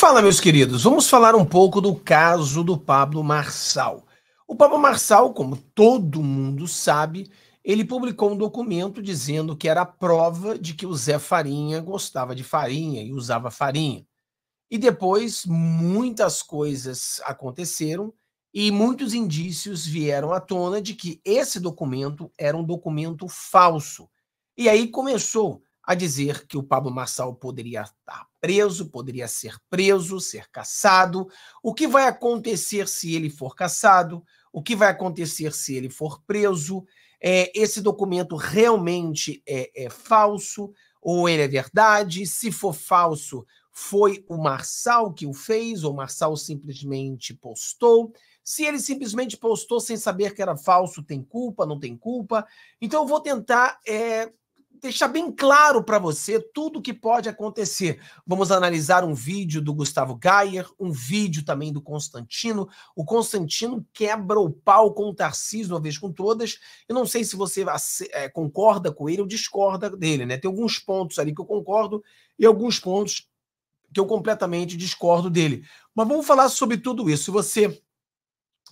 Fala, meus queridos. Vamos falar um pouco do caso do Pablo Marçal. O Pablo Marçal, como todo mundo sabe, ele publicou um documento dizendo que era a prova de que o Zé Farinha gostava de farinha e usava farinha. E depois muitas coisas aconteceram e muitos indícios vieram à tona de que esse documento era um documento falso. E aí começou a dizer que o Pablo Marçal poderia estar preso, poderia ser preso, ser caçado. O que vai acontecer se ele for caçado? O que vai acontecer se ele for preso? É, esse documento realmente é, é falso ou ele é verdade? Se for falso, foi o Marçal que o fez ou o Marçal simplesmente postou? Se ele simplesmente postou sem saber que era falso, tem culpa, não tem culpa? Então eu vou tentar é, deixar bem claro para você tudo o que pode acontecer. Vamos analisar um vídeo do Gustavo Gayer, um vídeo também do Constantino. O Constantino quebra o pau com o Tarcísio uma vez com todas. Eu não sei se você é, concorda com ele ou discorda dele, né? Tem alguns pontos ali que eu concordo e alguns pontos que eu completamente discordo dele. Mas vamos falar sobre tudo isso. Se você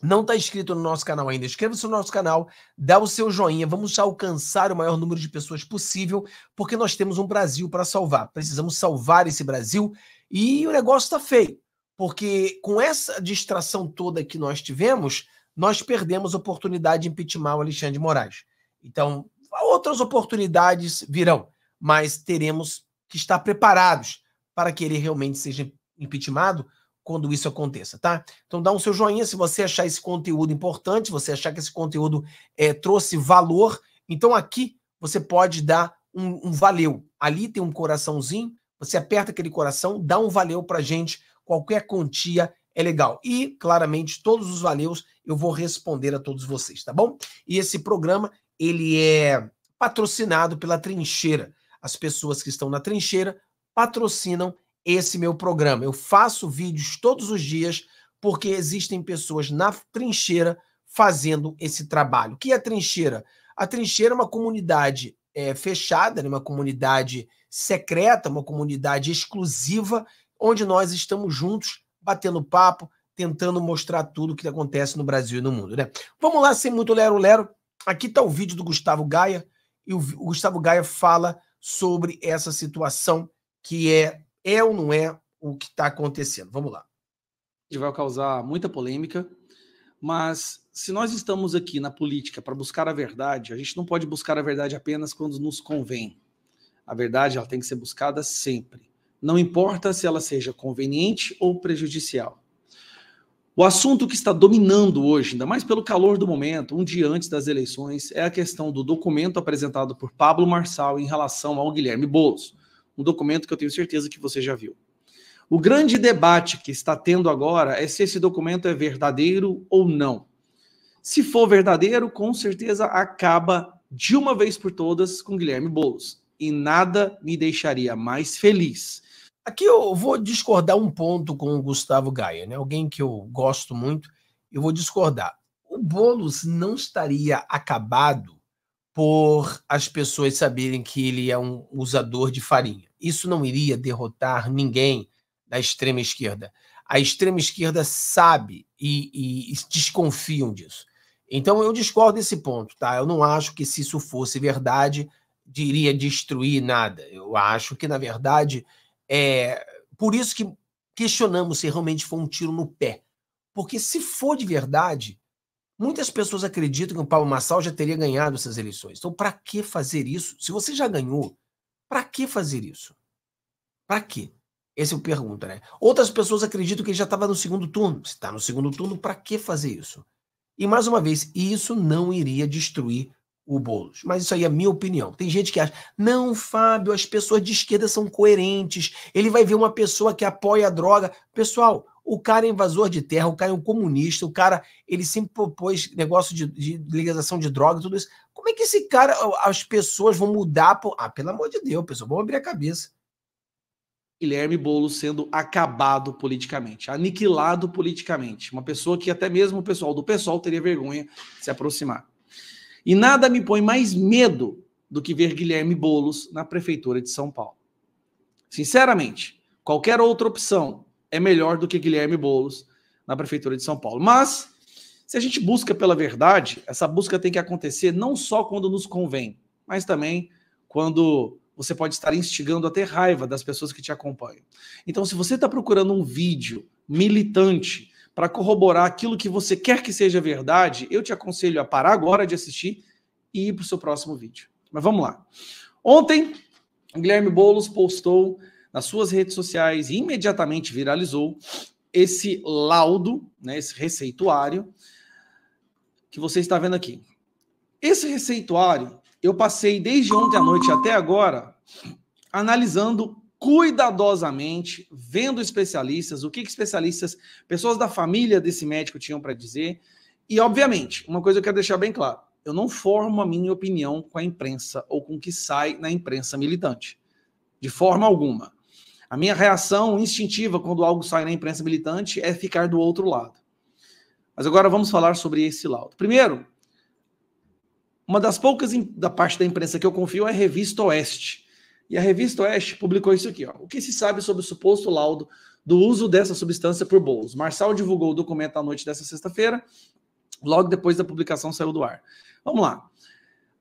não está inscrito no nosso canal ainda, inscreva-se no nosso canal, dá o seu joinha, vamos alcançar o maior número de pessoas possível, porque nós temos um Brasil para salvar. Precisamos salvar esse Brasil e o negócio está feio, porque com essa distração toda que nós tivemos, nós perdemos a oportunidade de impeachment o Alexandre de Moraes. Então, outras oportunidades virão, mas teremos que estar preparados para que ele realmente seja impeachmentado quando isso aconteça, tá? Então dá um seu joinha se você achar esse conteúdo importante, se você achar que esse conteúdo é, trouxe valor. Então aqui você pode dar um, um, valeu. Ali tem um coraçãozinho, você aperta aquele coração, dá um valeu pra gente. Qualquer quantia é legal. E, claramente, todos os valeus eu vou responder a todos vocês, tá bom? E esse programa, ele é patrocinado pela Trincheira. As pessoas que estão na Trincheira patrocinam esse meu programa. Eu faço vídeos todos os dias porque existem pessoas na trincheira fazendo esse trabalho. O que é a trincheira? A trincheira é uma comunidade é, fechada, né? uma comunidade secreta, uma comunidade exclusiva, onde nós estamos juntos, batendo papo, tentando mostrar tudo o que acontece no Brasil e no mundo. Né? Vamos lá, sem muito lero-lero. Aqui está o vídeo do Gustavo Gaia, e o, o Gustavo Gaia fala sobre essa situação que é é ou não é o que está acontecendo? Vamos lá. Vai causar muita polêmica, mas se nós estamos aqui na política para buscar a verdade, a gente não pode buscar a verdade apenas quando nos convém. A verdade ela tem que ser buscada sempre. Não importa se ela seja conveniente ou prejudicial. O assunto que está dominando hoje, ainda mais pelo calor do momento, um dia antes das eleições, é a questão do documento apresentado por Pablo Marçal em relação ao Guilherme Boulos um documento que eu tenho certeza que você já viu. O grande debate que está tendo agora é se esse documento é verdadeiro ou não. Se for verdadeiro, com certeza acaba de uma vez por todas com Guilherme Boulos. E nada me deixaria mais feliz. Aqui eu vou discordar um ponto com o Gustavo Gaia, né? alguém que eu gosto muito. Eu vou discordar. O Boulos não estaria acabado por as pessoas saberem que ele é um usador de farinha isso não iria derrotar ninguém da extrema esquerda. A extrema esquerda sabe e, e, e desconfiam disso. Então eu discordo desse ponto, tá? Eu não acho que se isso fosse verdade, iria destruir nada. Eu acho que, na verdade, é por isso que questionamos se realmente foi um tiro no pé. Porque se for de verdade, muitas pessoas acreditam que o Paulo Massal já teria ganhado essas eleições. Então, para que fazer isso? Se você já ganhou, para que fazer isso? Para quê? Essa é a pergunta, né? Outras pessoas acreditam que ele já estava no segundo turno. Se está no segundo turno, para que fazer isso? E mais uma vez, isso não iria destruir o Boulos. Mas isso aí é minha opinião. Tem gente que acha, não, Fábio, as pessoas de esquerda são coerentes. Ele vai ver uma pessoa que apoia a droga. Pessoal, o cara é invasor de terra, o cara é um comunista, o cara, ele sempre propôs negócio de, de legalização de droga, tudo isso. Como é que esse cara, as pessoas vão mudar? Por... Ah, pelo amor de Deus, pessoal, vamos abrir a cabeça. Guilherme Boulos sendo acabado politicamente, aniquilado politicamente. Uma pessoa que até mesmo o pessoal do PSOL teria vergonha de se aproximar. E nada me põe mais medo do que ver Guilherme Boulos na prefeitura de São Paulo. Sinceramente, qualquer outra opção é melhor do que Guilherme Boulos na Prefeitura de São Paulo. Mas, se a gente busca pela verdade, essa busca tem que acontecer não só quando nos convém, mas também quando você pode estar instigando a ter raiva das pessoas que te acompanham. Então, se você está procurando um vídeo militante para corroborar aquilo que você quer que seja verdade, eu te aconselho a parar agora de assistir e ir para o seu próximo vídeo. Mas vamos lá. Ontem, Guilherme Boulos postou nas suas redes sociais e imediatamente viralizou esse laudo, né, esse receituário que você está vendo aqui. Esse receituário, eu passei desde ontem à noite até agora analisando cuidadosamente, vendo especialistas, o que, que especialistas, pessoas da família desse médico tinham para dizer. E, obviamente, uma coisa eu quero deixar bem claro: eu não formo a minha opinião com a imprensa ou com o que sai na imprensa militante. De forma alguma. A minha reação instintiva quando algo sai na imprensa militante é ficar do outro lado. Mas agora vamos falar sobre esse laudo. Primeiro, uma das poucas da parte da imprensa que eu confio é a Revista Oeste. E a Revista Oeste publicou isso aqui. Ó. O que se sabe sobre o suposto laudo do uso dessa substância por bolos? Marçal divulgou o documento à noite dessa sexta-feira, logo depois da publicação saiu do ar. Vamos lá.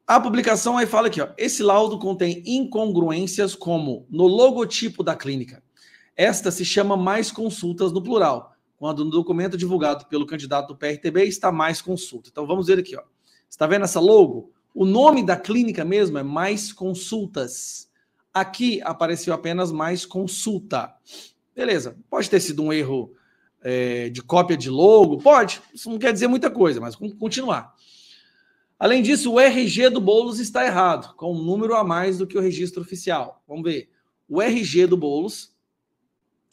A publicação aí fala aqui, ó, esse laudo contém incongruências como no logotipo da clínica. Esta se chama mais consultas no plural, quando no documento divulgado pelo candidato do PRTB está mais consulta. Então vamos ver aqui, ó. Está vendo essa logo? O nome da clínica mesmo é Mais Consultas. Aqui apareceu apenas Mais Consulta. Beleza, pode ter sido um erro é, de cópia de logo, pode. Isso não quer dizer muita coisa, mas vamos continuar. Além disso, o RG do Boulos está errado, com um número a mais do que o registro oficial. Vamos ver. O RG do Boulos,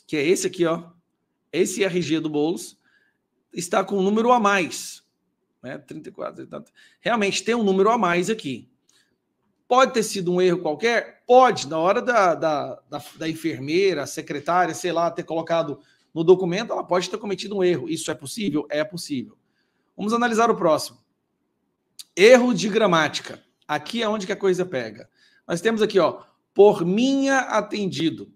que é esse aqui, ó. Esse RG do Boulos está com um número a mais. Né? 34. Realmente tem um número a mais aqui. Pode ter sido um erro qualquer? Pode. Na hora da, da, da, da enfermeira, secretária, sei lá, ter colocado no documento, ela pode ter cometido um erro. Isso é possível? É possível. Vamos analisar o próximo. Erro de gramática. Aqui é onde que a coisa pega. Nós temos aqui, ó, por minha atendido.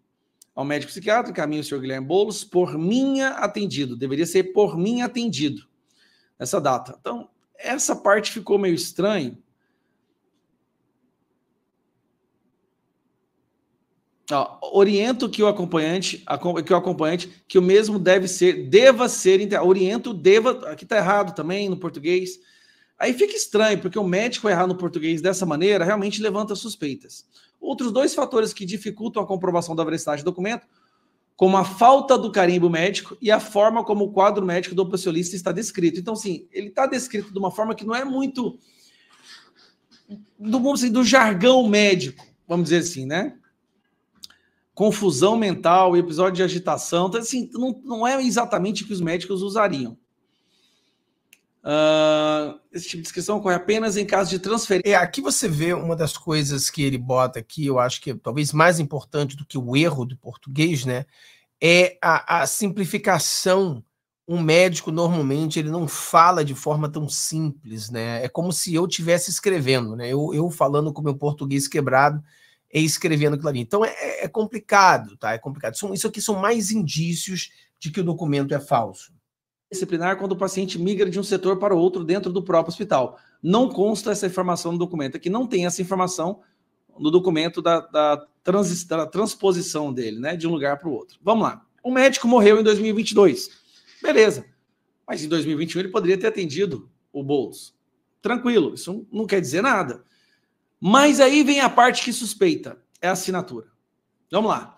Ao médico psiquiatra, caminho o senhor Guilherme Boulos, por minha atendido. Deveria ser por mim atendido. Essa data. Então, essa parte ficou meio estranho. Ó, oriento que o acompanhante, que o acompanhante, que o mesmo deve ser, deva ser, oriento, deva, aqui está errado também no português, Aí fica estranho, porque o médico errar no português dessa maneira realmente levanta suspeitas. Outros dois fatores que dificultam a comprovação da veracidade do documento, como a falta do carimbo médico e a forma como o quadro médico do opcionista está descrito. Então, sim, ele está descrito de uma forma que não é muito do, assim, do jargão médico, vamos dizer assim, né? Confusão mental, episódio de agitação, então, assim, não, não é exatamente o que os médicos usariam. Uh, esse tipo de inscrição ocorre apenas em caso de transferência. É, aqui você vê uma das coisas que ele bota aqui, eu acho que é talvez mais importante do que o erro do português, né? É a, a simplificação. Um médico normalmente ele não fala de forma tão simples, né? É como se eu estivesse escrevendo, né? Eu, eu falando com meu português quebrado e escrevendo ali. Então é, é complicado, tá? É complicado. Isso aqui são mais indícios de que o documento é falso disciplinar quando o paciente migra de um setor para outro dentro do próprio hospital. Não consta essa informação no documento. Aqui não tem essa informação no documento da, da, trans, da transposição dele, né, de um lugar para o outro. Vamos lá. O médico morreu em 2022. Beleza. Mas em 2021 ele poderia ter atendido o Boulos. Tranquilo, isso não quer dizer nada. Mas aí vem a parte que suspeita, é a assinatura. Vamos lá.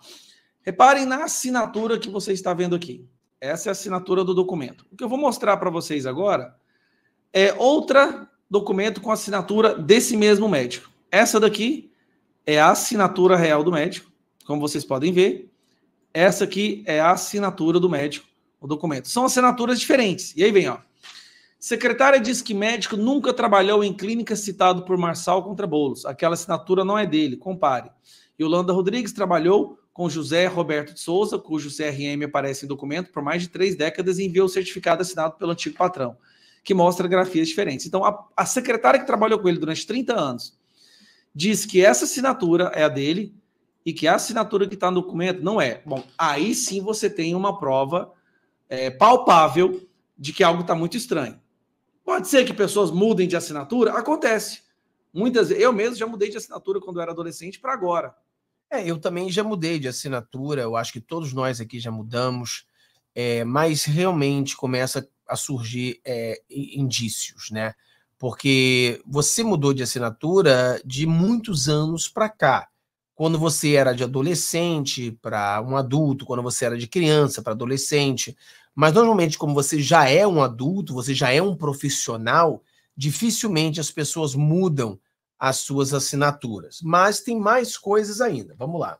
Reparem na assinatura que você está vendo aqui. Essa é a assinatura do documento. O que eu vou mostrar para vocês agora é outra documento com assinatura desse mesmo médico. Essa daqui é a assinatura real do médico, como vocês podem ver. Essa aqui é a assinatura do médico, o documento. São assinaturas diferentes. E aí vem, ó. Secretária diz que médico nunca trabalhou em clínica citado por Marçal contra Bolos. Aquela assinatura não é dele, compare. Yolanda Rodrigues trabalhou com José Roberto de Souza, cujo CRM aparece em documento por mais de três décadas e enviou o certificado assinado pelo antigo patrão, que mostra grafias diferentes. Então, a, a secretária que trabalhou com ele durante 30 anos diz que essa assinatura é a dele e que a assinatura que está no documento não é. Bom, aí sim você tem uma prova é, palpável de que algo está muito estranho. Pode ser que pessoas mudem de assinatura? Acontece. Muitas eu mesmo já mudei de assinatura quando eu era adolescente para agora. É, eu também já mudei de assinatura, eu acho que todos nós aqui já mudamos, é, mas realmente começa a surgir é, indícios, né? Porque você mudou de assinatura de muitos anos para cá. Quando você era de adolescente para um adulto, quando você era de criança para adolescente. Mas normalmente, como você já é um adulto, você já é um profissional, dificilmente as pessoas mudam as suas assinaturas. Mas tem mais coisas ainda. Vamos lá.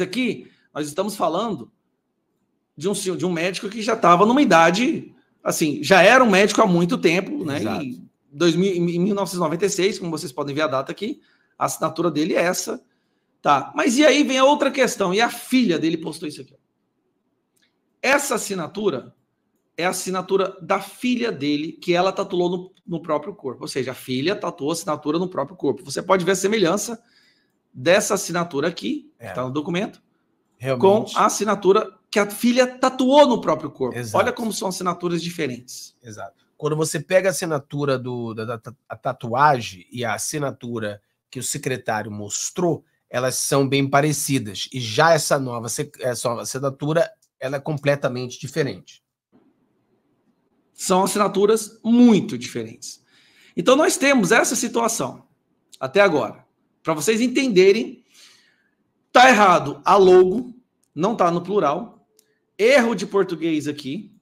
Aqui nós estamos falando de um, de um médico que já estava numa idade, assim, já era um médico há muito tempo, né? Exato. E 2000, em 1996, como vocês podem ver a data aqui, a assinatura dele é essa. Tá, mas e aí vem a outra questão, e a filha dele postou isso aqui. Essa assinatura é a assinatura da filha dele, que ela tatuou no, no próprio corpo. Ou seja, a filha tatuou a assinatura no próprio corpo. Você pode ver a semelhança dessa assinatura aqui, é. que está no documento, Realmente. com a assinatura que a filha tatuou no próprio corpo. Exato. Olha como são assinaturas diferentes. Exato. Quando você pega a assinatura do, da, da a tatuagem e a assinatura que o secretário mostrou, elas são bem parecidas. E já essa nova, essa nova assinatura, ela é completamente diferente são assinaturas muito diferentes. Então nós temos essa situação até agora. Para vocês entenderem, tá errado a logo, não tá no plural. Erro de português aqui.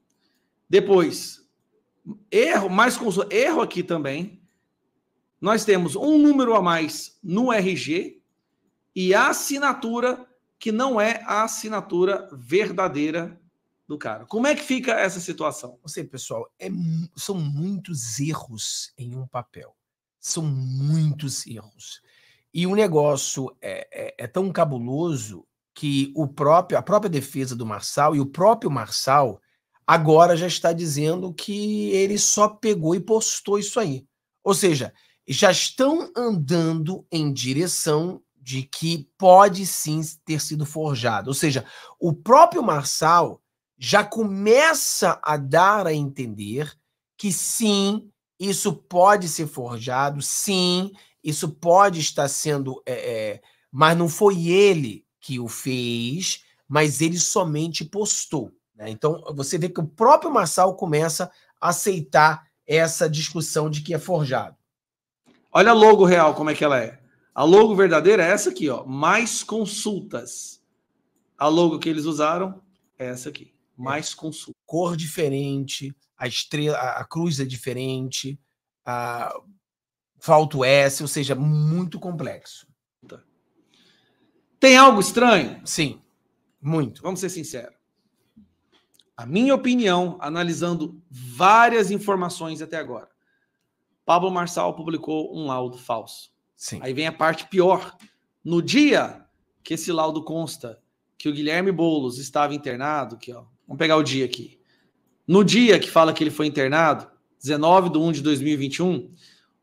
Depois, erro, mais erro aqui também. Nós temos um número a mais no RG e a assinatura que não é a assinatura verdadeira do cara. Como é que fica essa situação? Você, pessoal, é, são muitos erros em um papel. São muitos erros. E o negócio é, é, é tão cabuloso que o próprio, a própria defesa do Marçal e o próprio Marçal agora já está dizendo que ele só pegou e postou isso aí. Ou seja, já estão andando em direção de que pode sim ter sido forjado. Ou seja, o próprio Marçal já começa a dar a entender que sim, isso pode ser forjado, sim, isso pode estar sendo. É, é, mas não foi ele que o fez, mas ele somente postou. Né? Então você vê que o próprio Marçal começa a aceitar essa discussão de que é forjado. Olha a logo real, como é que ela é. A logo verdadeira é essa aqui, ó. Mais consultas. A logo que eles usaram é essa aqui mais consulta. Cor diferente, a estrela, a cruz é diferente, a falta o S, ou seja, muito complexo. Tem algo estranho? Sim, muito. Vamos ser sinceros. A minha opinião, analisando várias informações até agora, Pablo Marçal publicou um laudo falso. Sim. Aí vem a parte pior. No dia que esse laudo consta que o Guilherme Boulos estava internado, que ó, Vamos pegar o dia aqui. No dia que fala que ele foi internado, 19 de 1 de 2021,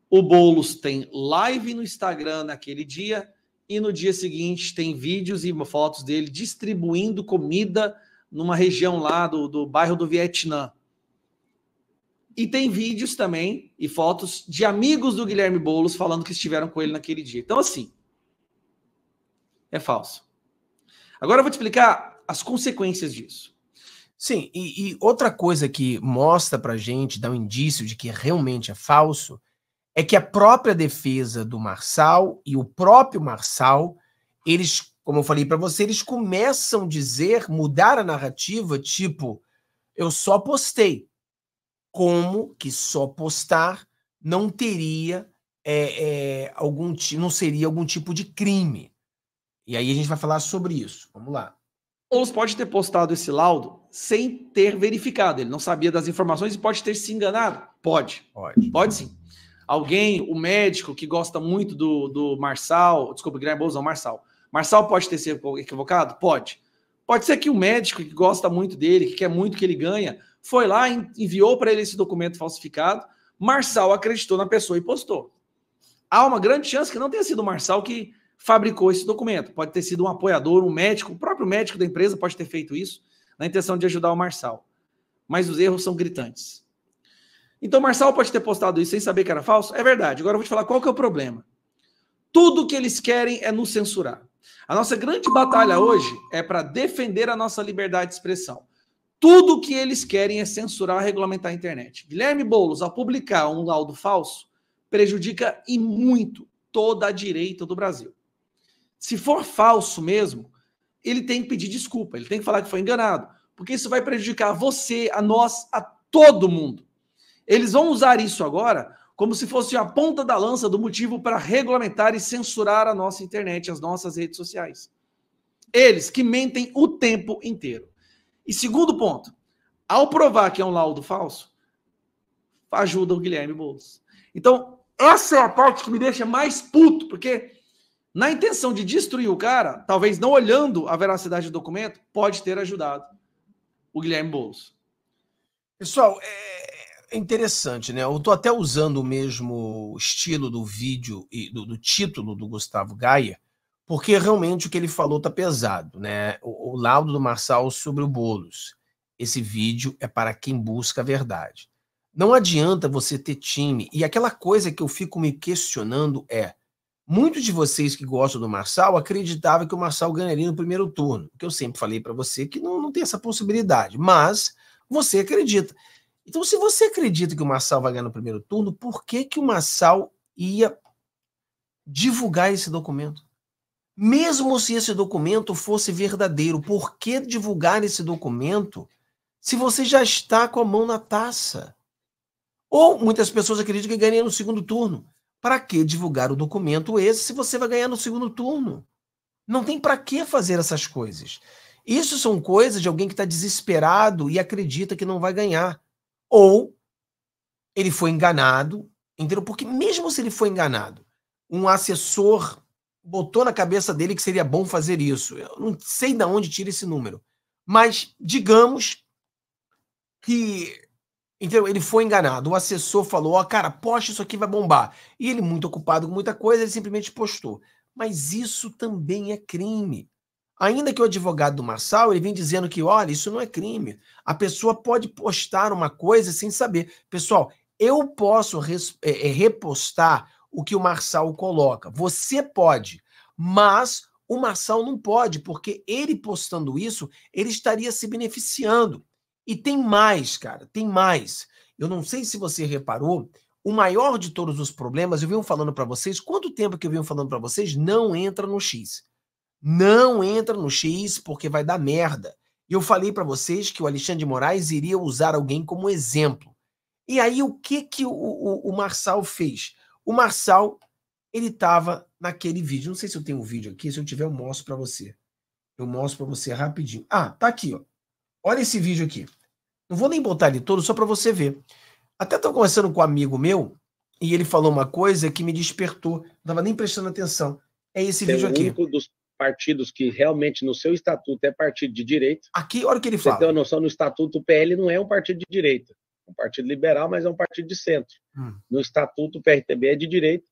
o Boulos tem live no Instagram naquele dia e no dia seguinte tem vídeos e fotos dele distribuindo comida numa região lá do, do bairro do Vietnã. E tem vídeos também e fotos de amigos do Guilherme Boulos falando que estiveram com ele naquele dia. Então, assim, é falso. Agora eu vou te explicar as consequências disso. Sim, e, e outra coisa que mostra pra gente, dá um indício de que realmente é falso, é que a própria defesa do Marçal e o próprio Marçal, eles, como eu falei para você, eles começam a dizer, mudar a narrativa, tipo, eu só postei. Como que só postar não teria é, é, algum não seria algum tipo de crime. E aí a gente vai falar sobre isso. Vamos lá. Boulos pode ter postado esse laudo sem ter verificado. Ele não sabia das informações e pode ter se enganado. Pode. Pode. Pode sim. Alguém, o médico que gosta muito do, do Marçal, desculpa, Guilherme Boulos, não, Marçal. Marçal pode ter sido equivocado? Pode. Pode ser que o médico que gosta muito dele, que quer muito que ele ganha, foi lá e enviou para ele esse documento falsificado. Marçal acreditou na pessoa e postou. Há uma grande chance que não tenha sido o Marçal que fabricou esse documento. Pode ter sido um apoiador, um médico, o próprio médico da empresa pode ter feito isso na intenção de ajudar o Marçal. Mas os erros são gritantes. Então, Marçal pode ter postado isso sem saber que era falso? É verdade. Agora eu vou te falar qual que é o problema. Tudo que eles querem é nos censurar. A nossa grande batalha hoje é para defender a nossa liberdade de expressão. Tudo que eles querem é censurar, regulamentar a internet. Guilherme Boulos, ao publicar um laudo falso, prejudica e muito toda a direita do Brasil. Se for falso mesmo, ele tem que pedir desculpa, ele tem que falar que foi enganado, porque isso vai prejudicar você, a nós, a todo mundo. Eles vão usar isso agora como se fosse a ponta da lança do motivo para regulamentar e censurar a nossa internet, as nossas redes sociais. Eles que mentem o tempo inteiro. E segundo ponto, ao provar que é um laudo falso, ajuda o Guilherme Boulos. Então, essa é a parte que me deixa mais puto, porque na intenção de destruir o cara, talvez não olhando a veracidade do documento, pode ter ajudado o Guilherme Boulos. Pessoal, é interessante, né? Eu estou até usando o mesmo estilo do vídeo e do, do, título do Gustavo Gaia, porque realmente o que ele falou tá pesado, né? O, o laudo do Marçal sobre o Boulos. Esse vídeo é para quem busca a verdade. Não adianta você ter time. E aquela coisa que eu fico me questionando é: Muitos de vocês que gostam do Marçal acreditavam que o Marçal ganharia no primeiro turno, que eu sempre falei para você que não, não tem essa possibilidade, mas você acredita. Então, se você acredita que o Marçal vai ganhar no primeiro turno, por que, que o Marçal ia divulgar esse documento? Mesmo se esse documento fosse verdadeiro, por que divulgar esse documento se você já está com a mão na taça? Ou muitas pessoas acreditam que ganharia no segundo turno. Para que divulgar o documento esse se você vai ganhar no segundo turno? Não tem para que fazer essas coisas. Isso são coisas de alguém que está desesperado e acredita que não vai ganhar. Ou ele foi enganado, entendeu? Porque mesmo se ele foi enganado, um assessor botou na cabeça dele que seria bom fazer isso. Eu não sei de onde tira esse número. Mas digamos que então ele foi enganado. O assessor falou: Ó, oh, cara, poste isso aqui vai bombar. E ele, muito ocupado com muita coisa, ele simplesmente postou. Mas isso também é crime. Ainda que o advogado do Marçal ele vem dizendo que, olha, isso não é crime. A pessoa pode postar uma coisa sem saber. Pessoal, eu posso é, é, repostar o que o Marçal coloca. Você pode, mas o Marçal não pode, porque ele postando isso, ele estaria se beneficiando. E tem mais, cara, tem mais. Eu não sei se você reparou, o maior de todos os problemas, eu venho falando para vocês, quanto tempo que eu venho falando para vocês, não entra no X. Não entra no X porque vai dar merda. Eu falei para vocês que o Alexandre de Moraes iria usar alguém como exemplo. E aí o que que o, o, o Marçal fez? O Marçal, ele estava naquele vídeo. Não sei se eu tenho um vídeo aqui, se eu tiver eu mostro para você. Eu mostro para você rapidinho. Ah, tá aqui, ó. Olha esse vídeo aqui. Não vou nem botar ele todo só para você ver. Até estou conversando com um amigo meu e ele falou uma coisa que me despertou. Não estava nem prestando atenção. É esse Tem vídeo aqui. Um dos partidos que realmente no seu estatuto é partido de direita. Aqui, olha o que ele fala. Você tem uma noção, no estatuto o PL não é um partido de direita. É um partido liberal, mas é um partido de centro. Hum. No estatuto o PRTB é de direita.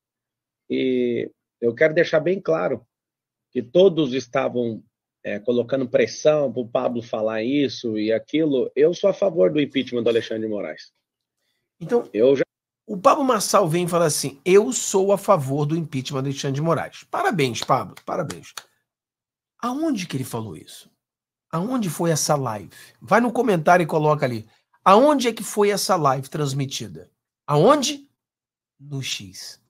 E eu quero deixar bem claro que todos estavam é, colocando pressão para o Pablo falar isso e aquilo, eu sou a favor do impeachment do Alexandre de Moraes. Então, eu já... o Pablo Marçal vem e fala assim: eu sou a favor do impeachment do Alexandre de Moraes. Parabéns, Pablo, parabéns. Aonde que ele falou isso? Aonde foi essa live? Vai no comentário e coloca ali. Aonde é que foi essa live transmitida? Aonde? No X.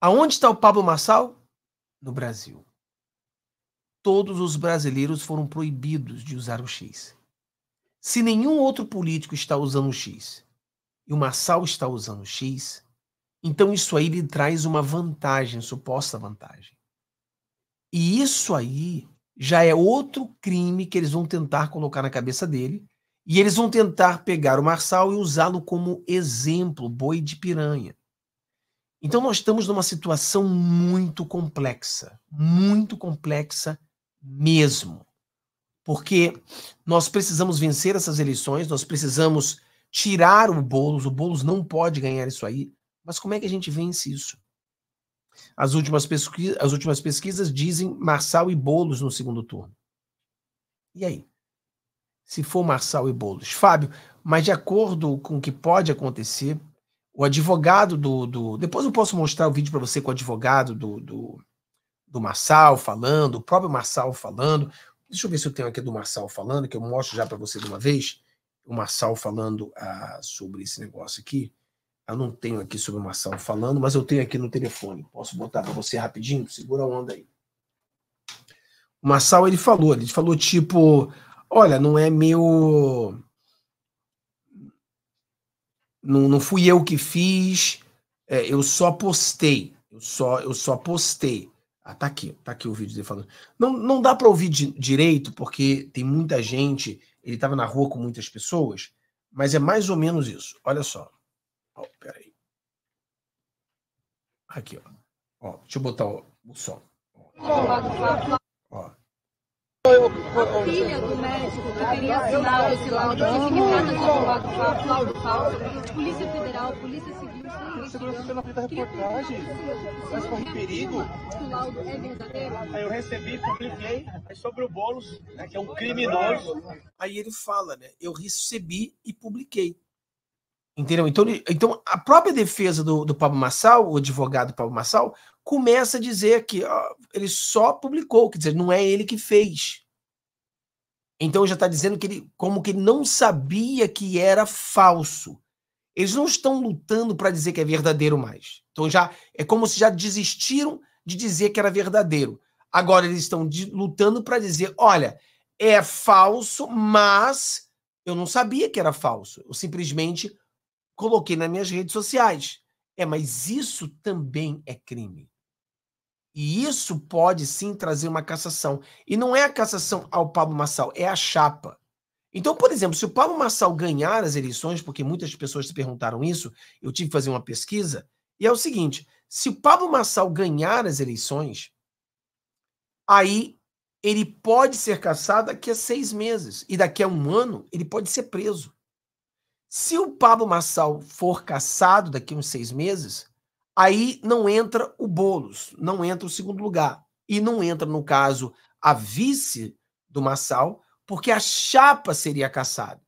Aonde está o Pablo Marçal? No Brasil todos os brasileiros foram proibidos de usar o X. Se nenhum outro político está usando o X e o Massal está usando o X, então isso aí lhe traz uma vantagem, suposta vantagem. E isso aí já é outro crime que eles vão tentar colocar na cabeça dele. E eles vão tentar pegar o Marçal e usá-lo como exemplo, boi de piranha. Então nós estamos numa situação muito complexa, muito complexa mesmo. Porque nós precisamos vencer essas eleições, nós precisamos tirar o Boulos, o Boulos não pode ganhar isso aí. Mas como é que a gente vence isso? As últimas, pesquisas, as últimas pesquisas dizem Marçal e Bolos no segundo turno. E aí? Se for Marçal e Bolos. Fábio, mas de acordo com o que pode acontecer, o advogado do. do depois eu posso mostrar o vídeo para você com o advogado do, do, do Marçal falando, o próprio Marçal falando. Deixa eu ver se eu tenho aqui do Marçal falando, que eu mostro já para você de uma vez. O Marçal falando ah, sobre esse negócio aqui. Eu não tenho aqui sobre o Marçal falando, mas eu tenho aqui no telefone. Posso botar para você rapidinho? Segura a onda aí. O Marçal, ele falou, ele falou tipo, olha, não é meu não, não fui eu que fiz, é, eu só postei. Eu só, eu só postei. Ah, tá aqui, tá aqui o vídeo dele falando. Não, não dá para ouvir di direito, porque tem muita gente, ele estava na rua com muitas pessoas, mas é mais ou menos isso. Olha só. Ó, peraí. Aqui, ó. deixa eu botar o, o som. Ó a filha do médico que queria assinar esse laudo certificado de laudo falso, Polícia Federal, Polícia Civil, segurança pela frente da reportagem, mas corre perigo. Que o laudo é verdadeiro. Aí eu recebi, publiquei, aí sobre o Boulos, né, que é um criminoso. Aí ele fala, né? Eu recebi e publiquei. Entendeu? Então, então a própria defesa do, do Pablo Massal, o advogado Pablo Massal, começa a dizer que ó, ele só publicou, quer dizer, não é ele que fez. Então já está dizendo que ele, como que ele não sabia que era falso. Eles não estão lutando para dizer que é verdadeiro mais. Então já é como se já desistiram de dizer que era verdadeiro. Agora eles estão de, lutando para dizer, olha, é falso, mas eu não sabia que era falso. Eu simplesmente coloquei nas minhas redes sociais. É, mas isso também é crime. E isso pode sim trazer uma cassação. E não é a cassação ao Pablo Massal, é a chapa. Então, por exemplo, se o Pablo Massal ganhar as eleições, porque muitas pessoas se perguntaram isso, eu tive que fazer uma pesquisa, e é o seguinte: se o Pablo Massal ganhar as eleições, aí ele pode ser caçado daqui a seis meses. E daqui a um ano, ele pode ser preso. Se o Pablo Massal for caçado daqui a uns seis meses, Aí não entra o Bolos, não entra o segundo lugar. E não entra, no caso, a vice do Massal, porque a chapa seria caçada.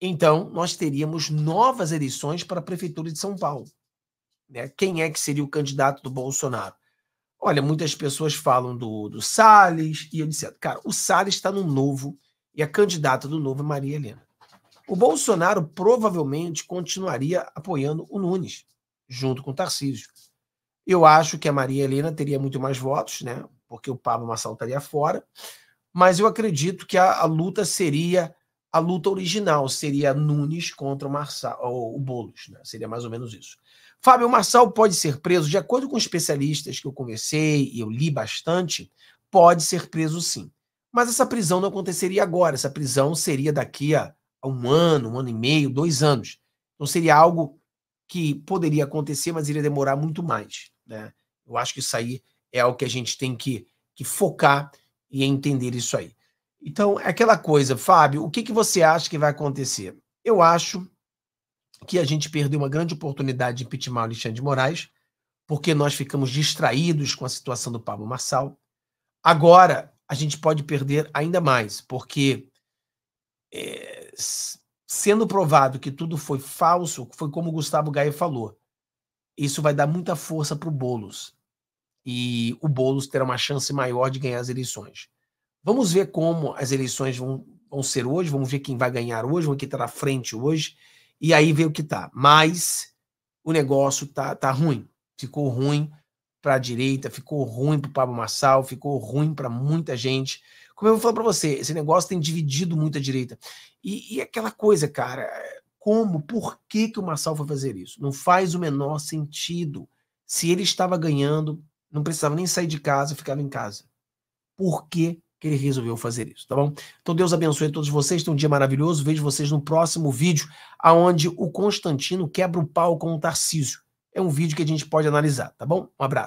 Então, nós teríamos novas eleições para a Prefeitura de São Paulo. Né? Quem é que seria o candidato do Bolsonaro? Olha, muitas pessoas falam do, do Salles e disse, cara, o Salles está no novo e a candidata do novo é Maria Helena. O Bolsonaro provavelmente continuaria apoiando o Nunes junto com o Tarcísio. Eu acho que a Maria Helena teria muito mais votos, né? Porque o Pablo Massal estaria fora. Mas eu acredito que a, a luta seria a luta original, seria Nunes contra o Marçal, ou o Boulos, né? Seria mais ou menos isso. Fábio, Marçal pode ser preso, de acordo com especialistas que eu conversei e eu li bastante, pode ser preso sim. Mas essa prisão não aconteceria agora, essa prisão seria daqui a um ano, um ano e meio, dois anos. Então seria algo que poderia acontecer, mas iria demorar muito mais. Né? Eu acho que isso aí é algo que a gente tem que, que focar e entender isso aí. Então, é aquela coisa, Fábio, o que, que você acha que vai acontecer? Eu acho que a gente perdeu uma grande oportunidade de impeachment o Alexandre de Moraes, porque nós ficamos distraídos com a situação do Pablo Marçal. Agora, a gente pode perder ainda mais, porque é, sendo provado que tudo foi falso, foi como o Gustavo Gaia falou. Isso vai dar muita força para o Boulos. E o Boulos terá uma chance maior de ganhar as eleições. Vamos ver como as eleições vão, vão ser hoje, vamos ver quem vai ganhar hoje, vamos ver quem está na frente hoje, e aí ver o que tá. Mas o negócio tá, tá ruim. Ficou ruim para a direita, ficou ruim para o Pablo Massal, ficou ruim para muita gente. Como eu vou falar para você, esse negócio tem dividido muito a direita. E, e, aquela coisa, cara, como, por que, que o Massal foi fazer isso? Não faz o menor sentido. Se ele estava ganhando, não precisava nem sair de casa, ficava em casa. Por que, que ele resolveu fazer isso, tá bom? Então Deus abençoe todos vocês, tenham um dia maravilhoso. Vejo vocês no próximo vídeo, aonde o Constantino quebra o pau com o Tarcísio. É um vídeo que a gente pode analisar, tá bom? Um abraço.